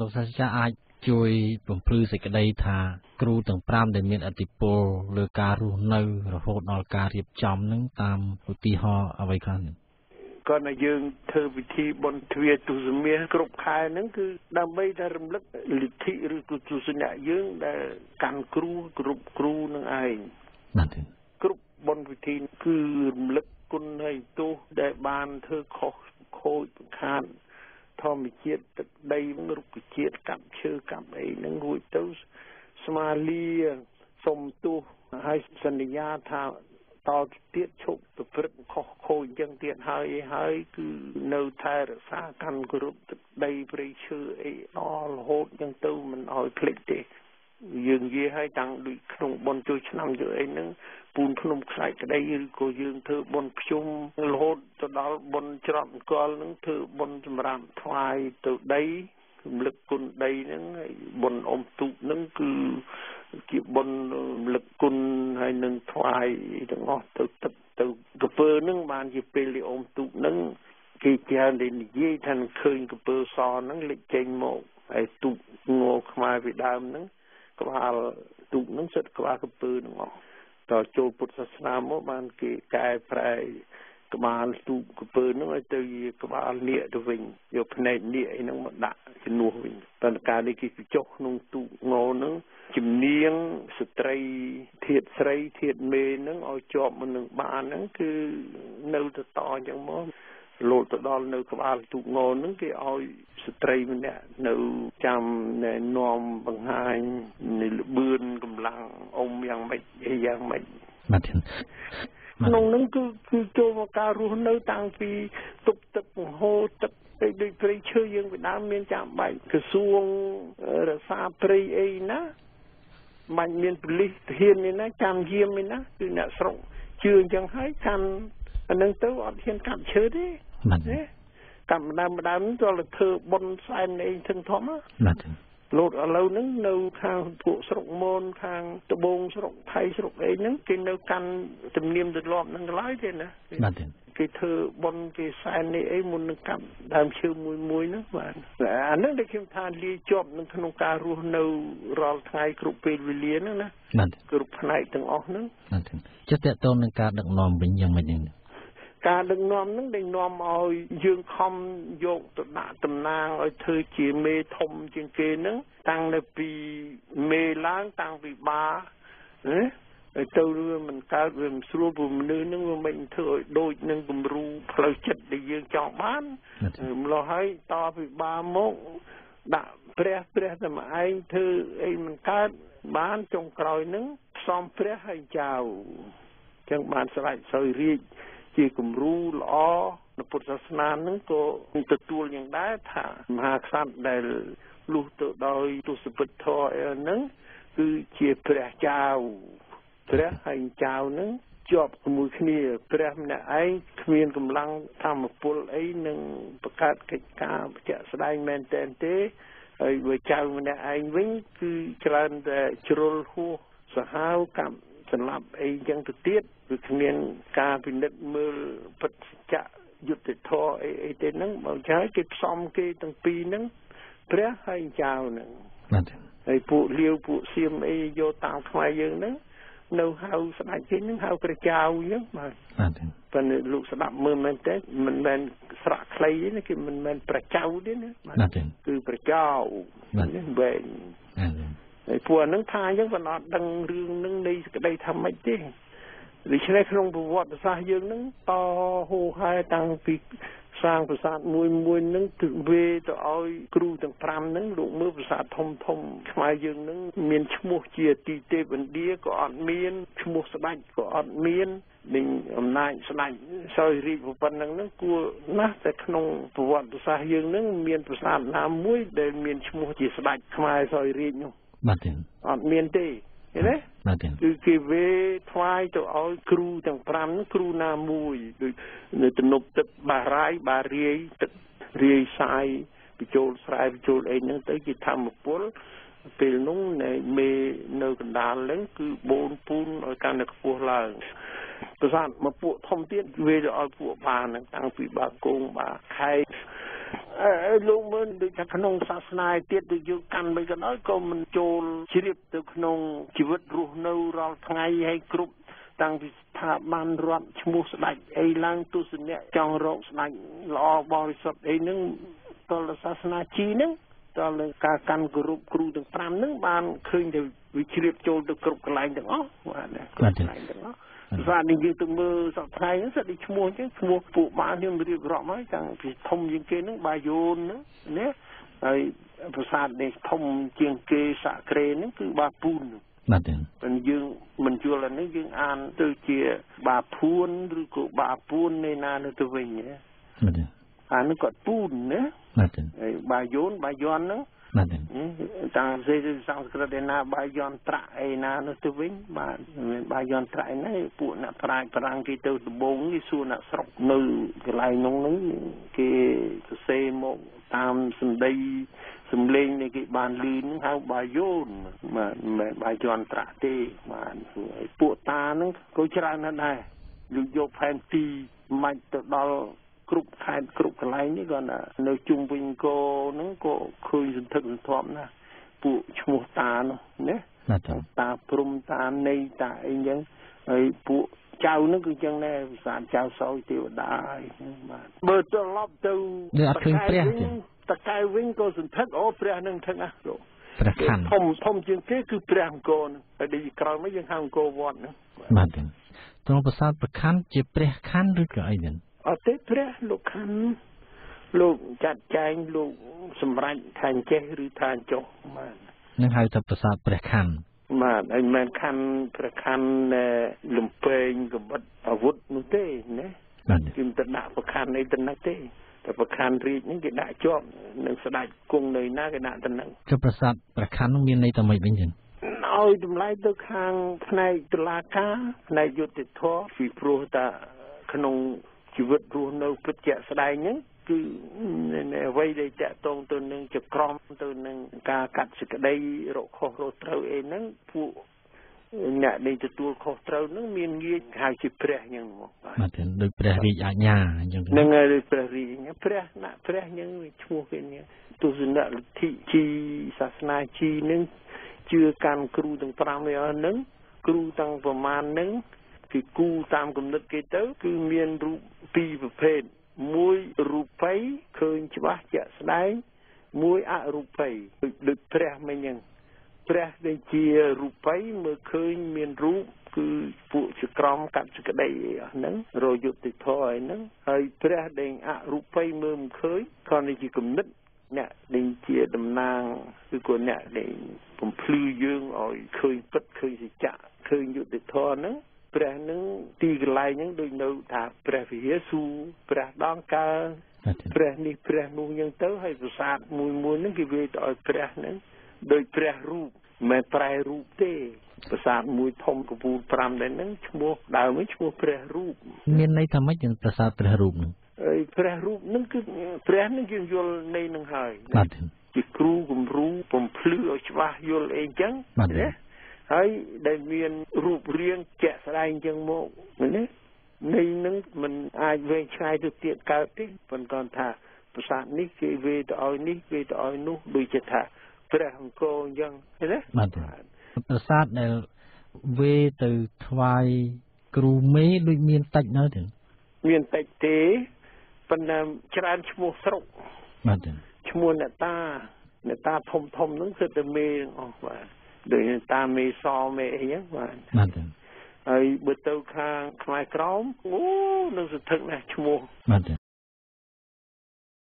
លោកសាស្ត្រាចារ្យអាចជួយបំភ្លឺសេចក្តីថាគ្រូទាំង5ដែលមានអធិពលលើការរស់នៅរហូតដល់ការរៀបចំនឹងតាមឧទាហរណ៍អ្វីខ្លះនេះគាត់តែយើងធ្វើពិធីបុណ្យទ្វាទុសមាសគ្រប់ខែហ្នឹងគឺដើម្បីតែរំលឹកលទ្ធិឬក៏ទស្សនៈយើងដែលកាន់គ្រូគ្រប់គ្រូនឹងឯងបាទគ្រប់បុណ្យពិធីគឺរំលឹកគុណហើយទោសដែលបានធ្វើខុសខូចបង្ខាត ធម្មជាតិទឹកដីរុក្ខជាតិកាប់ឈើកាប់អីហ្នឹងរួចទៅស្មាលាសុំទោសហើយសន្យាថាតទៀតឈប់ប្រព្រឹត្តខុសខូចអញ្ចឹងទៀតហើយហើយគឺនៅថែរក្សាកាន់គ្រប់ទឹកដីព្រៃឈើអីដល់រហូតអញ្ចឹងទៅមិនឲ្យភ្លេចទេយើងនិយាយឲ្យតាំងដូចក្នុងបនជួយឆ្នាំជួយអីហ្នឹង ពូនភ្នំខ្សាច់ក្តីឬក៏យើងធ្វើបនខ្ជុំរហូតទៅដល់បនច្រត់អង្គលហ្នឹងធ្វើបនសម្រាប់ថ្វាយទៅដីរំលឹកគុណដីហ្នឹងហើយបនអុំទូកហ្នឹងគឺជាបុណ្យរំលឹកគុណហើយនឹងថ្វាយទាំងអស់ទៅទឹកទៅកពើនឹងបានជាពេលលីអ៊ំទូកនឹងគេច្រើនតែនិយាយថានឹងឃើញកពើសហ្នឹងលេចចេញមកហើយទូកងោខ្មែរពីដើមហ្នឹងក្បាលទូកហ្នឹងសិតក្បាលកពើហ្នឹងអស់ តចូលពុទ្ធសាសនាមកបានគេកែប្រែក្បាលទូកកពើហ្នឹងឲ្យទៅជាក្បាលនាគទៅវិញយកភ្នែកនាគអីហ្នឹងមកដាក់ជំនួសវិញតើការនេះគេចុះក្នុងទូកងោហ្នឹងជំនាងស្ត្រីធាតស្រីធាតមេហ្នឹងឲ្យជាប់មុននឹងបានហ្នឹងគឺនៅទៅតអញ្ចឹងមកលោតទៅដល់នៅក្បាលទូកងន់ហ្នឹងគេឲ្យ ស្ត្រីម្នាក់នៅចាំណែនាំបង្ហាញនៃលបឿនកម្លាំងអុំយ៉ាងម៉េចអីយ៉ាងម៉េចបាទក្នុងហ្នឹងគឺគឺចូលមកការរស់នៅតាំងពីទុកទឹកបង្ហូរទឹកឯដូចព្រៃឈើយើងពីដើមមានចាំបាច់ក្រសួងរក្សាព្រៃអីណាមិនមានប៉ូលីសធាននេះណាចាំយាមនេះណាគឺអ្នកស្រុកជឿអញ្ចឹងហើយកាន់អានឹងទៅអត់ហ៊ានកាប់ឈើទេបាទ កាប់ម្ដងម្ដងទៅធ្វើបុនសែនអីធឹងធំបាទលោតឥឡូវហ្នឹងនៅខាងពួកស្រុកមនខាងត្បូងស្រុកថៃស្រុកអីហ្នឹងគេនៅកាន់ទំនៀមទម្លាប់ហ្នឹងកន្លែងទេណាបាទគេធ្វើបុនគេសែននេះអីមុននឹងកាប់ដើមឈើមួយមួយហ្នឹងបាទអាហ្នឹងដែលខ្ញុំថាលាយជាប់នឹងក្នុងការរស់នៅរាល់ថ្ងៃគ្រប់ពេលវេលាហ្នឹងណាបាទគ្រប់ផ្នែកទាំងអស់ហ្នឹងបាទចិត្តតទៅនឹងការដឹកនាំវិញយ៉ាងម៉េចហ្នឹង ការដឹកនាំហ្នឹងដែលនាំឲ្យយើងខំយកទៅដាក់តំណាងឲ្យធ្វើជាមេធំជាងគេហ្នឹងតាំងនៅពីមេឡើងតាំងពីបាណាហើយទៅវាមិនកើតវាមិនស្រួលព្រោះមនុស្សហ្នឹងវាមិនធ្វើឲ្យដូចនឹងគំរូផ្លូវចិត្តដែលយើងចង់បានម្ល៉េះហើយតពីបាមកដាក់ព្រះព្រះតែមកឯងធ្វើអីមិនកើតបានចុងក្រោយហ្នឹងផ្សំព្រះហើយចៅចឹងបានស្ដេចសោយរាជ ជាគំរូល្អនៅពុទ្ធសាសនាហ្នឹងក៏ទទួលយ៉ាងដែរថាមហាក្សត្រដែលលុះទៅដោយទុសពិតធរហ្នឹងគឺជាព្រះចៅព្រះហើយចៅហ្នឹងជាប់ជាមួយគ្នាព្រះម្នាក់ឯងគ្មានកម្លាំងធម្មពលអីនឹងបង្កើតកិច្ចការជាក់ស្ដែងមែនតែនទេហើយបើចៅម្នាក់ឯងវិញគឺច្រើនតែជ្រុលហួសសាហាវកម្ម សម្លាប់អីចឹងទៅទៀតគឺគ្មានការពិនិត្យមើលពិតសច្ចៈយុត្តិធម៌អីអីទេហ្នឹងបើចាយគេផ្សំគេទាំងពីរហ្នឹងព្រះហើយចៅហ្នឹងបាទហើយពួកលាវពួកសៀមអីយកតាមខ្មែរយើងហ្នឹងនៅហៅស្ដេចគេនឹងហៅព្រះចៅអញ្ចឹងបាទបាទប៉ុន្តែលោកស្ដាប់មើលមែនទេមិនមែនស្រក់ខ្លីទេគេមិនមែនព្រះចៅទេណាបាទគឺព្រះចៅបាទវែង ហើយពួកហ្នឹងថាអញ្ចឹងមិនអត់ដឹងរឿងហ្នឹងនៃសក្តីថាម៉េចទេដូច្នេះក្នុងប្រវត្តិសាស្ត្រយើងហ្នឹងតហូហែតាំងពីសាងប្រាសាទមួយមួយហ្នឹងគឺវេទៅឲ្យគ្រូទាំង5ហ្នឹងលោកមើលប្រាសាទធំធំខ្មែរយើងហ្នឹងមានឈ្មោះជាទីទេពឥណ្ឌាក៏អត់មានឈ្មោះស្ដេចក៏អត់មាននឹងអំណាចស្ដេចសោយរាជប៉ុណ្ណឹងហ្នឹងគួរណាស់តែក្នុងប្រវត្តិសាស្ត្រយើងហ្នឹងមានប្រាសាទណាមួយដែលមានឈ្មោះជាស្ដេចខ្មែរសោយរាជនោះ បាទទេអត់មានទេឃើញទេបាទទេគឺគេវេថ្វាយទៅឲ្យគ្រូទាំង5ហ្នឹងគ្រូណាមួយដូចនៅទំនប់ទឹកបារាយបារាយទឹករាយសាយបញ្ចូលស្រែបញ្ចូលអីហ្នឹងទៅជាធម្មពលពេលនោះនៃមេនៅកណ្ដាលហ្នឹងគឺបូនពូនឲ្យកាន់តែខ្ពស់ឡើងប្រាសាទមកពួកធំទៀតវេទៅឲ្យពួកបានតាំងពីបាគងបាខែអឺ លោកមើលដូចថាក្នុងសាសនាទៀតដូចយើងកាន់មិនក៏ដោយក៏មិនចូលជ្រាបទៅក្នុងជីវិតរស់នៅរាល់ថ្ងៃហើយគ្រប់តាំងពីស្ថាប័នរដ្ឋឈ្មោះស្ដេចអីឡើងទស្សនៈចង់រកស្ដេចល្អបរិសុទ្ធអីហ្នឹងតលសាសនាជីហ្នឹងតលើការកាន់គោរពគ្រូទាំង5ហ្នឹងបានឃើញទៅវិជ្រាបចូលទៅគ្រប់កន្លែងទាំងអស់បាទគ្រប់កន្លែងទាំងអស់ ស្អាតនេះយើងទៅមើលសប្តាហ៍ហ្នឹងសិតតែឈ្មោះអញ្ចឹងឈ្មោះពួកបានខ្ញុំរៀបរាប់ហើយតាំងពីធំជាងគេហ្នឹងបាយូនហ្នឹងណាហើយប្រាសាទនេះធំជាងគេសាក់ក្រេហ្នឹងគឺបាពូនបាទប៉ុន្តែយើងមិនយល់អានេះយើងអានទៅជាបាភួនឬក៏បាពួននៃណានៅទៅវិញណាបាទអានេះគាត់ពូនណាបាទហើយបាយូនបាយ័នហ្នឹង បាទតាំងសេរីសំស្ក្រឹតឯណាបាយ័នត្រាក់ឯណានោះទៅវិញបាទមានបាយ័នត្រាក់ឯណាពួកអ្នកប្រាជ្ញប្រាំងគេទៅដំបងគេសួរអ្នកស្រុកនៅកន្លែងនោះហ្នឹងគេសរសេរមកតាមសម្ដីសំឡេងនៃគេបានលឺហ្នឹងហៅបាយូនបាទមិនបាយ័នត្រាក់ទេបាទពួកតាហ្នឹងក៏ច្រើនណាស់ដែរលោកយកផែនទីមិនទៅដល់ គ្រប់ខេត្តគ្រប់កន្លែងនេះគាត់នៅជុំវិញគោហ្នឹងក៏ឃើញសន្ធឹកសន្ធាប់ណាស់ពួកឈ្មោះតានោះណាតាព្រំតានៃតាអីចឹងហើយពួកចៅនឹងគឺចឹងដែរភាសាចៅសោយទេវតាហើយបាទបើត្រឡប់ទៅវាអត់ឃើញព្រះទេតកែវិញក៏សន្ធឹកអូព្រះនឹងធឹកណាលោកព្រះខណ្ឌធំធំជាងគេគឺព្រះអង្គរហ្នឹងហើយដូចក្រោយមកយើងហៅអង្គរវត្តហ្នឹងបាទត្រង់ប្រាសាទព្រះខណ្ឌជាព្រះខណ្ឌឬក៏អីហ្នឹង អត់ទេព្រះលោកខណ្ឌលោកចាត់ចែងលោកសម្រេចថាអញ្ចេះឬថាអញ្ចោះបាទនឹងហៅថាប្រាសាទព្រះខណ្ឌបាទហើយមិនខណ្ឌព្រះខណ្ឌលំពេងកបិតអាវុធនោះទេណាគឺមិនទៅដាក់ប្រខណ្ឌអីទៅណាទេតែប្រខណ្ឌរាជហ្នឹងគេដាក់ជាប់នឹងស្ដេចគង់នៅណាគេដាក់ទៅហ្នឹងចុះប្រាសាទព្រះខណ្ឌនោះមានន័យតែម៉េចវិញចឹងឲ្យតម្លៃទៅខាងផ្នែកតុលាការផ្នែកយុត្តិធម៌ពីព្រោះតាក្នុង ជីវិតរស់នៅពិតជាក់ស្ដែងហ្នឹងគឺអ្វីដែលតកតងទៅនឹងចក្រមទៅនឹងការកាត់សេចក្តីរកខុសរកត្រូវអីហ្នឹងពួកអ្នកដែលទទួលខុសត្រូវហ្នឹងមានងារហៅជាព្រះអញ្ចឹងមកបាទបាទដូចព្រះរាជអាជ្ញាអញ្ចឹងហ្នឹងហើយដូចព្រះរាជអញ្ចឹងព្រះណាព្រះអញ្ចឹងវាឈ្មោះគេនេះទស្សនៈលទ្ធិជីសាសនាជីហ្នឹងជឿកាន់គ្រូទាំង5នេះហ្នឹងគ្រូទាំងប្រមាណហ្នឹង គេគូតាមគំនិតគេទៅ គឺមានរូបពីរប្រភេទមួយរូបិយឃើញច្បាស់ជាក់ស្ដែងមួយអរូបិយដូចព្រះមិញហ្នឹងព្រះដែលជារូបិយមើលឃើញមានរូបគឺពួកចក្រមកាត់សក្តីហ្នឹងរយុទ្ធធរអីហ្នឹងហើយព្រះដែលអរូបិយមើលមិនឃើញគ្រាន់តែជាគំនិតអ្នកដែលជាតំណាងគឺក៏អ្នកដែលបំភ្លឺយើងឲ្យឃើញពិតឃើញសច្ចៈឃើញយុទ្ធធរហ្នឹង ព្រះនឹងទីកន្លែងហ្នឹងដូចនៅថាព្រះវិហារស៊ូព្រះដងកើព្រះនេះព្រះនោះអញ្ចឹងទៅហើយប្រាសាទមួយមួយហ្នឹងគេវាទៅឲ្យព្រះហ្នឹងដោយព្រះរូបមិនប្រែរូបទេប្រាសាទមួយធំកពូល5ដែរហ្នឹងឈ្មោះដើមឈ្មោះព្រះរូបមានន័យថាម៉េចយ៉ាងប្រាសាទព្រះរូបហ្នឹងហើយព្រះរូបហ្នឹងគឺព្រះហ្នឹងយើងយល់ន័យហ្នឹងហើយបាទជាគ្រូគំរូបំភ្លឺឲ្យច្បាស់យល់អីអញ្ចឹងណា ហើយដែលមានរូបរាងជាក់ស្ដែងចឹងមកណានេះនឹងមិនអាចវែងឆ្ងាយទៅទៀតកើតទេប៉ុន្តែគាត់ថាប្រាសាទនេះគេវេទៅឲ្យនេះវេទៅឲ្យនោះដូចជាថាព្រះអង្គរអញ្ចឹងឃើញទេបាទប្រាសាទដែលវេទៅថ្វាយគ្រូមេដូចមានតិចនៅទេមានតិចទេប៉ុន្តែច្រើនឈ្មោះស្រុកបាទឈ្មោះអ្នកតាអ្នកតាធំធំហ្នឹងគឺតែមេអស់បាទ ដូចតាមមេសមេអីហ្នឹងបាទបាទហើយបើទៅខាងខ្មែរក្រមអូនឹងសន្ធឹកណាស់ឈ្មោះបាទ